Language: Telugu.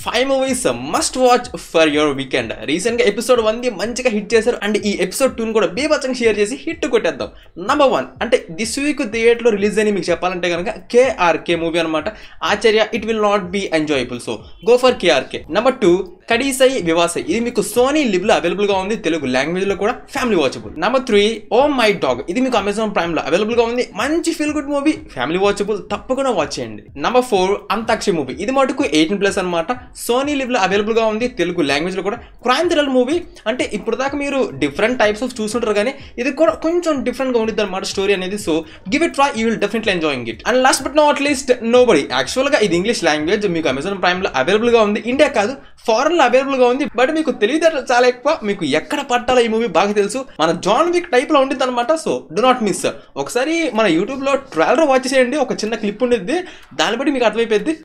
Five movies must watch for your weekend రీసెంట్గా ఎపిసోడ్ వన్ది మంచిగా హిట్ చేశారు. అండ్ ఈ ఎపిసోడ్ టూని కూడా బీభత్సంగా షేర్ చేసి హిట్ కొట్టేద్దాం. నంబర్ వన్ అంటే దిస్ వీక్ థియేటర్లో రిలీజ్ అని మీకు చెప్పాలంటే కనుక కేఆర్కే మూవీ అనమాట Acharya it will not be enjoyable so go for KRK number two Kadaisi Vivasayi ఇది మీకు సోనీ లిబ్లో అవైలబుల్గా ఉంది. తెలుగు లాంగ్వేజ్లో కూడా family watchable number three oh my dog ఇది మీకు అమెజాన్ ప్రైమ్లో అవైలబుల్గా ఉంది. మంచి feel good movie family watchable తప్పకుండా వాచ్ చేయండి. నెంబర్ ఫోర్ అంతాక్షి మూవీ ఇది మటుకు ఎయిటీన్ ప్లస్ అనమాట సోనీ లివ్లో లో ఉంది తెలుగు లాంగ్వేజ్లో కూడా. క్రైమ్ థ్రిల్లర్ మూవీ అంటే ఇప్పుడు దాకా మీరు డిఫరెంట్ టైప్స్ ఆఫ్ చూస్తుంటారు కానీ ఇది కూడా కొంచెం డిఫరెంట్గా ఉండిద్ది ఉంటుంది అనమాట స్టోరీ అనేది. So give it try you will definitely enjoying it and last but not least nobody యాక్చువల్గా ఇది ఇంగ్లీష్ లాంగ్వేజ్ మీకు అమెజాన్ ప్రైమ్లో అవైలబుల్గా ఉంది. ఇండియా కాదు ఫారెన్లో అవైలబుల్గా ఉంది. బట్ మీకు తెలియదు చాలా ఎక్కువ మీకు ఎక్కడ పట్టాలో ఈ మూవీ బాగా తెలుసు. మన జాన్ విక్ టైప్లో ఉండింది ఉంటుంది అనమాట సో డు నాట్ మిస్ ఒకసారి మన యూట్యూబ్లో ట్రైలర్ వాచ్ చేయండి ఒక చిన్న క్లిప్ ఉండిద్ది. దాన్ని బట్టి మీకు అర్థమైపోయింది